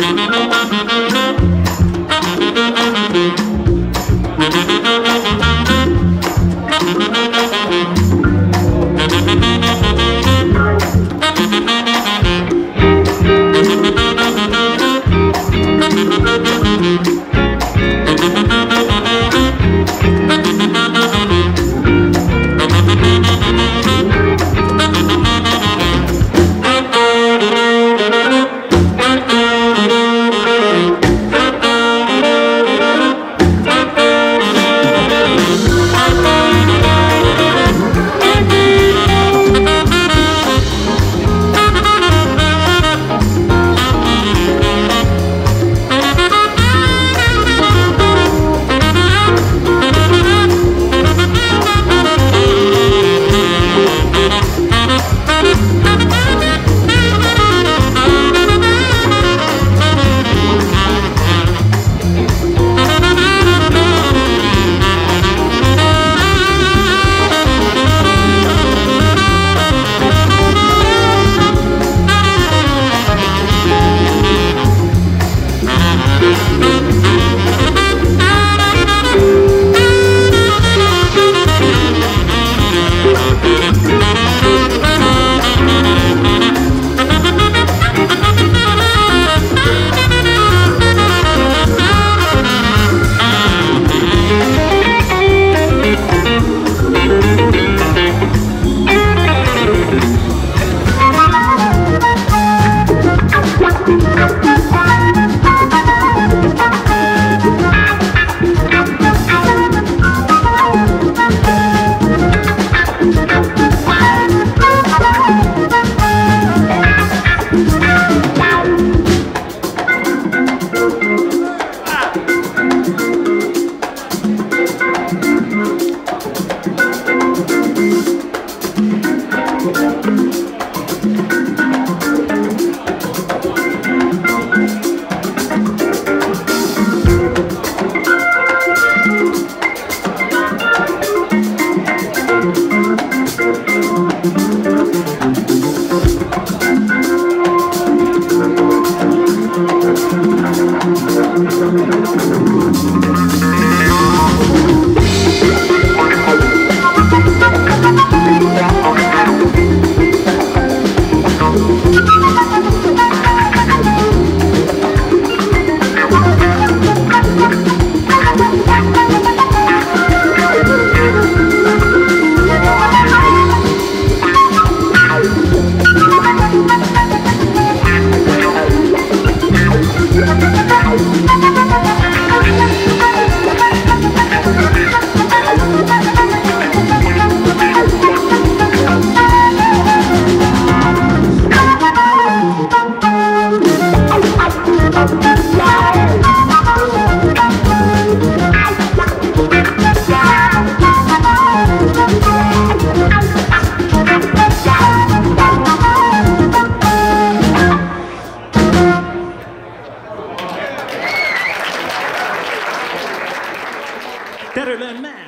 Thank better than that.